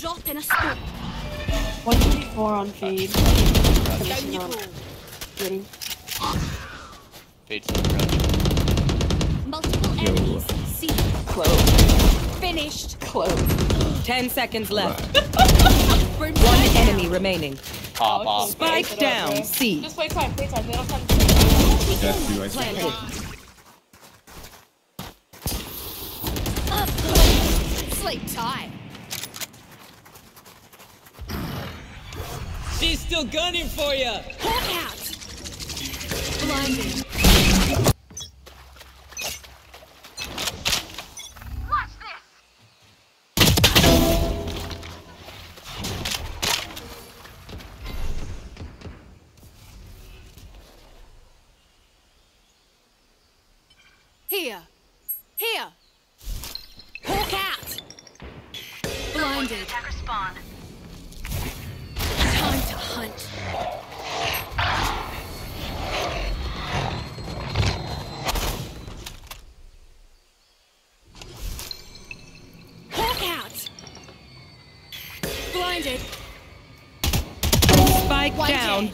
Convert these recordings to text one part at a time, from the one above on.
Drop in a scoop. 124 on feed. Down you go. Getting. Fade's in the Multiple enemies. See. Close. Finished. Close. Ten seconds left. Room One enemy remaining. Pop off. Spike Get up, down. bro. C. Just wait time, wait time. They don't have time. Death to ice. Planted. Sleep tight. She's still gunning for you. Hawk out. Blinding.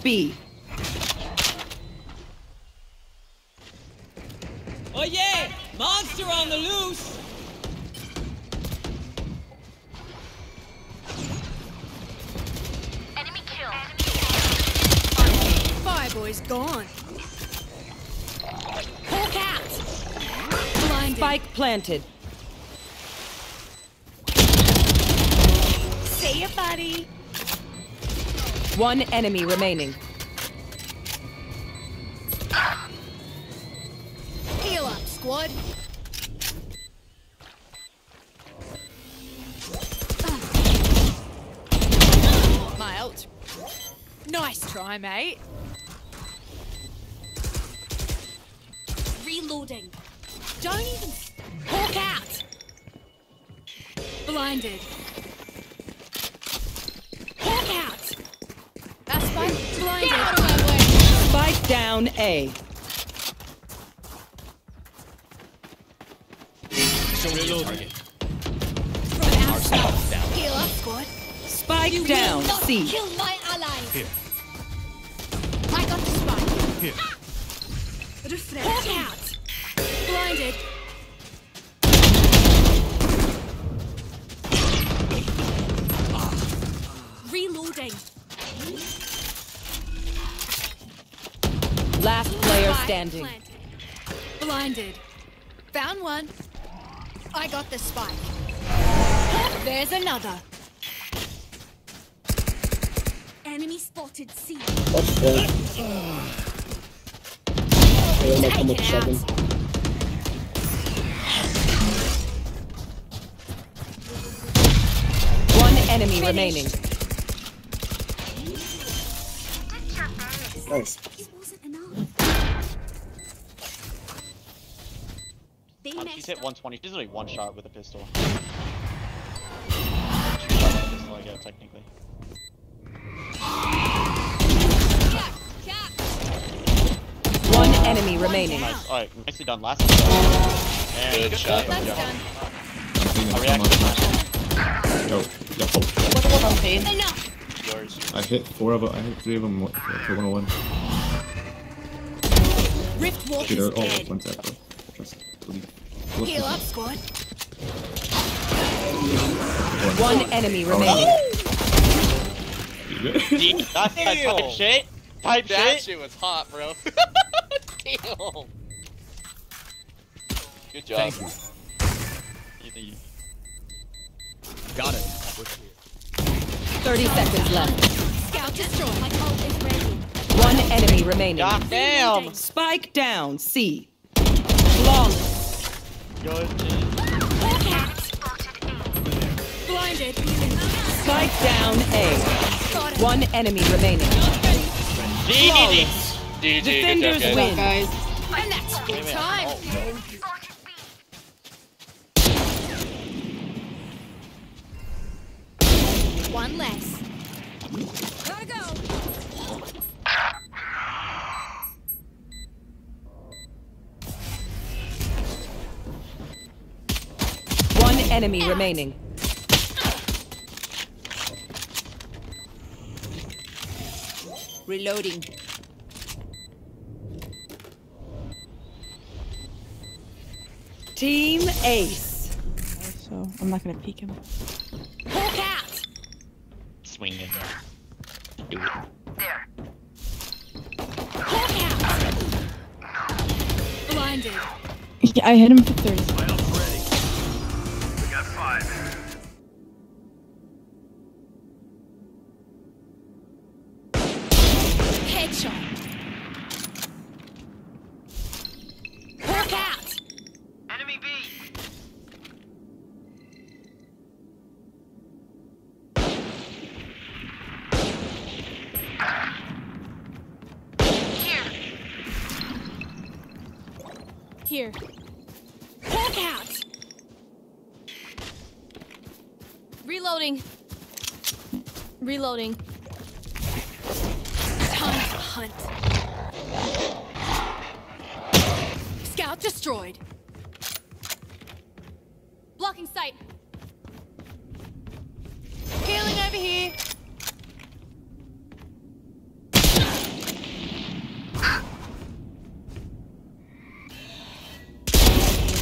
B. Oh yeah! Monster on the loose! Fireboy's gone. Hawk out. Blinded. Spike planted. See ya, buddy. One enemy remaining. Heal up, squad. My ult. Nice try, mate. Reloading. Don't even. Hawk out. Blinded. Down A. From outside. Heal up, squad. Spike You down will not C. kill my allies. I got the spike. Here. Ah! Refresh. Hawk out. Blinded. Standing. planted. Blinded. Found one. I got the spike. There's another. Enemy spotted C. What's that? I don't know how Take much it seven. One enemy remaining. Nice. This wasn't enough. They Um, she's hit 120. She's only one shot with a pistol. Two shot with a pistol, I guess, technically. Cap, cap. One enemy remaining. down. Nice. Alright, nicely done. Last one. And Good shot. That's job. done. Nothing Are we come actually. Yo, yo, hold. What's one on feed? Enough. Yours. I hit four of them. I hit three of them for 101. Rift Walker's Shooter. Oh, dead. one sec, bro. Trust. Believe. Heal up, squad. One enemy oh. remaining. That's that type shit. Type That shit. shit was hot, bro. Damn. Good job. Thank you. Got it. 30 seconds left. Scout destroyed. My ult is ready. One enemy remaining. God damn. Spike down C. Flawless. Good. Hawk. Blinded. Spike down A. One enemy remaining. GG. GG. Defenders win. Guys. And that's Wait good time. One less. enemy remaining. Reloading. Team Ace. So I'm not gonna peek him. Look out! Swing in there. Do it. There. Look out! Blinded. Yeah, I hit him for 30. Reloading. Reloading. Time to hunt. Scout destroyed. Blocking sight. Healing over here.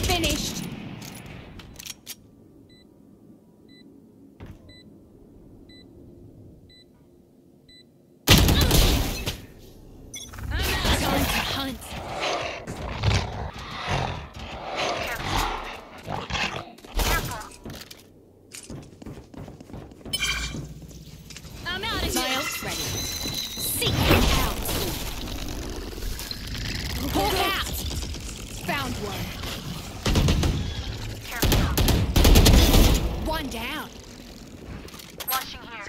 Finished. Time to hunt. I'm out of here. My ult's ready. Seek him out. Hold out. Found one. One down. Watching here.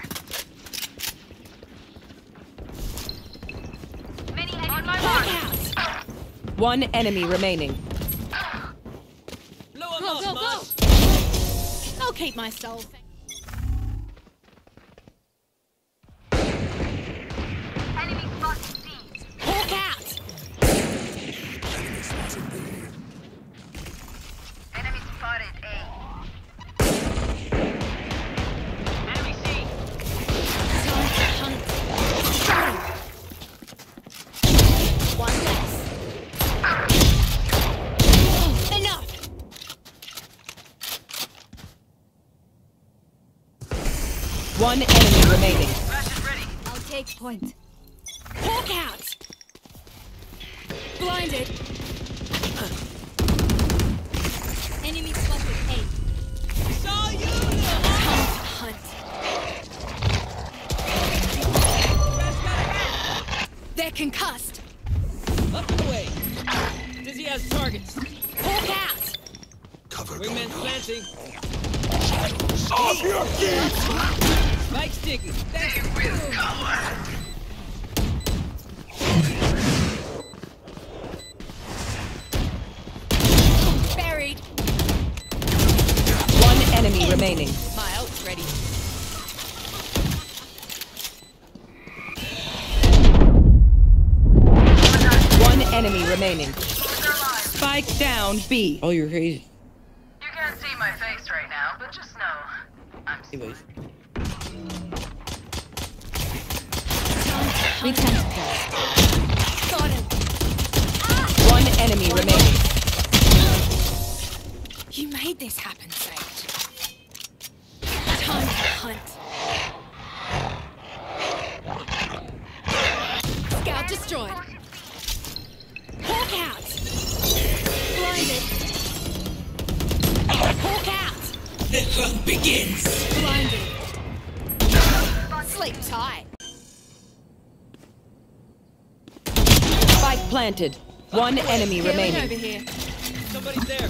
Many on my mark. Hold out. One enemy remaining. Go, go, go. Locate myself. Enemy spotted C. Hawk out. Enemy spotted A. Enemy C. Time to hunt. One less. Enough. One enemy remaining. I'll take point. Hawk out. Blinded. Enemy spotted A. Saw you. Time to hunt. They're concussed. Up the way. Dizzy has targets. Hawk out. Cover Wingman's planting. Spike sticky. Thank you. Buried. One enemy remaining. My ult's ready. One enemy remaining. Spike down B. Oh, you're crazy. You can't see my face right now, but just know I'm Anyways. We tend to go. One enemy remaining. You made this happen, Sage. Time to hunt. Scout destroyed. Hawk out. Blinded. Hawk out. The hunt begins. Blinded. Sleep tight. Spike planted. One enemy Healing remaining. over here. Somebody's there.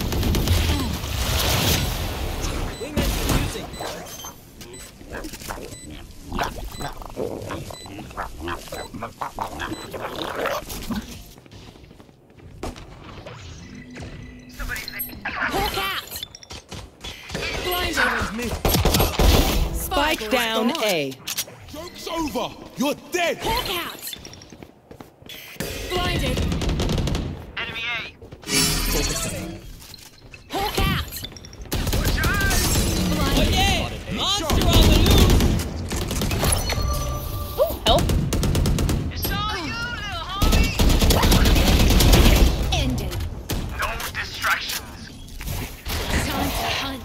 Hawk out. Blinded. Spike down A. Joke's over! You're dead! Hawk out. Blinded. Enemy A. Focusing. Hawk out. Watch out. Blinded. Okay. Monster on the loose. Oh help. It's all you, little homie. Ended. No distractions. Time to hunt.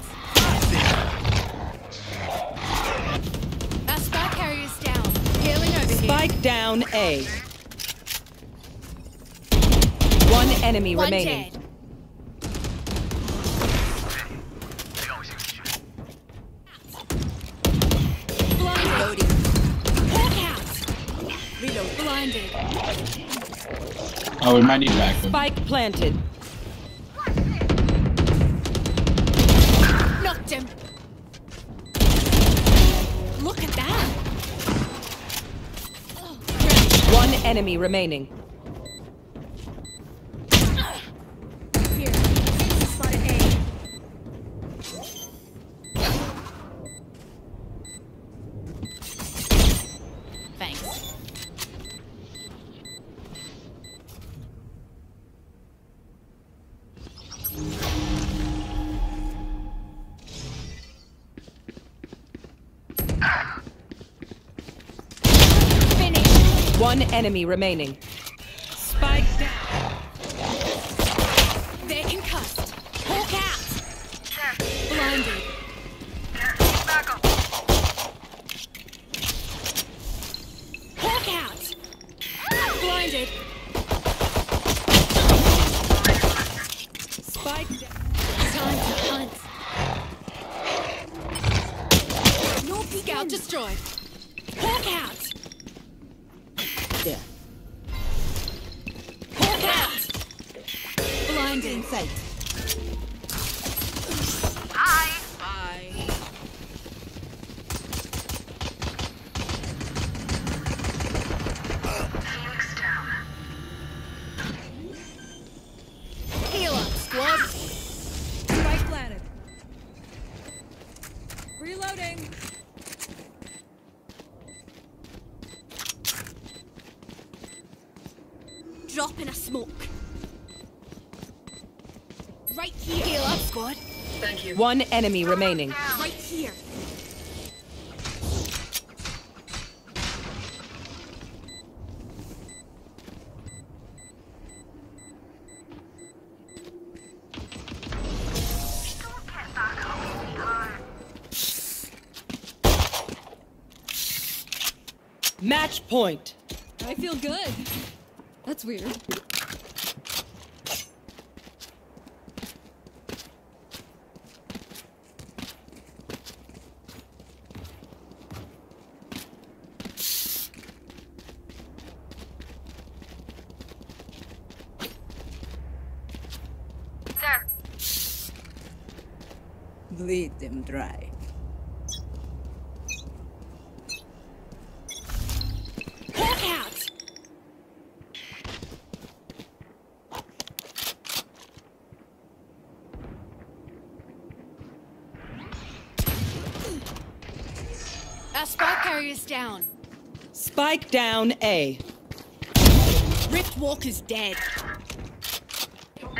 Our spike carrier's down. Hailing over here. Spike down A. One enemy One remaining. dead. Blinded. Reload. Blinded. Oh, we might need backup. Spike planted. Knocked him. Look at that. One enemy remaining. Enemy remaining. Spike down. They're concussed. Smoke. Right here. Heal up, squad. One enemy remaining. Right here. Match point. I feel good. That's weird. Bleed them dry. Hawk out. Our spike carrier's down. Spike down A. Rift Walker's dead. Hawk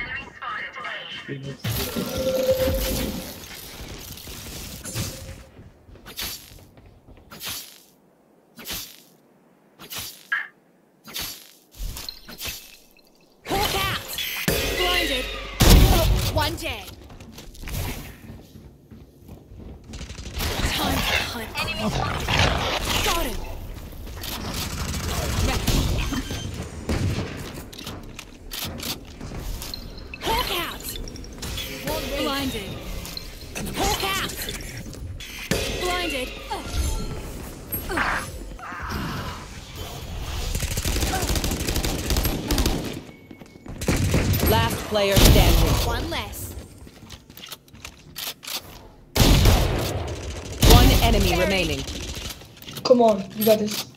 Blinded. Hawk out! Blinded. Last player standing. One less. One enemy remaining. Come on, you got this.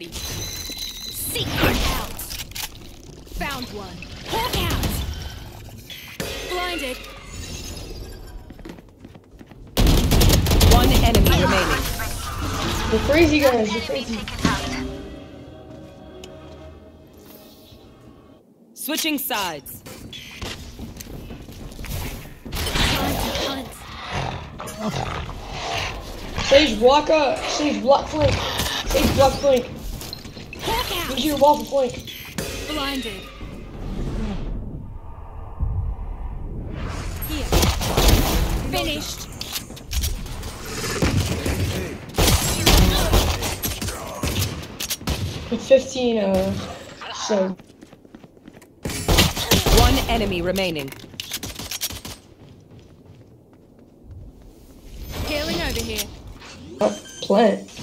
Ready. Secret out! Found one. Hawk out! Blinded. One enemy remaining. You're crazy, guys. You're crazy. Switching sides. Time to hunt. Sage block uh Sage block flank. Sage block flank. Hawk out. Use your wall for flank. Blinded. Here. Finished. With 15 uh so One enemy remaining. Healing over here. uh, plant.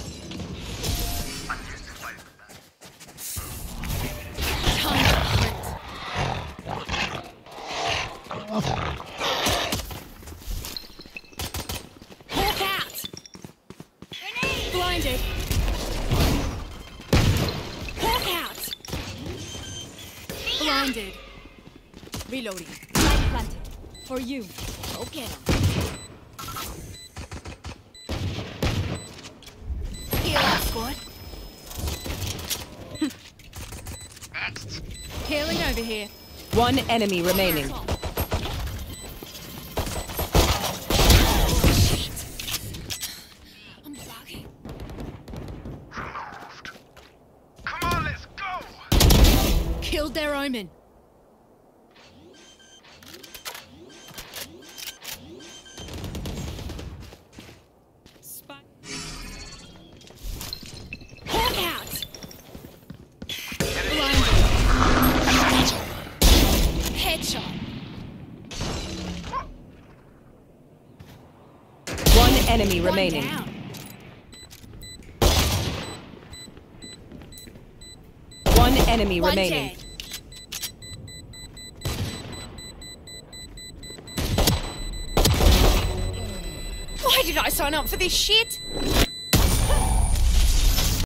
Over here. One enemy remaining. I'm bugging. Come on, let's go! Killed their omen. Enemy One remaining. down. One enemy One remaining. dead. Why did I sign up for this shit?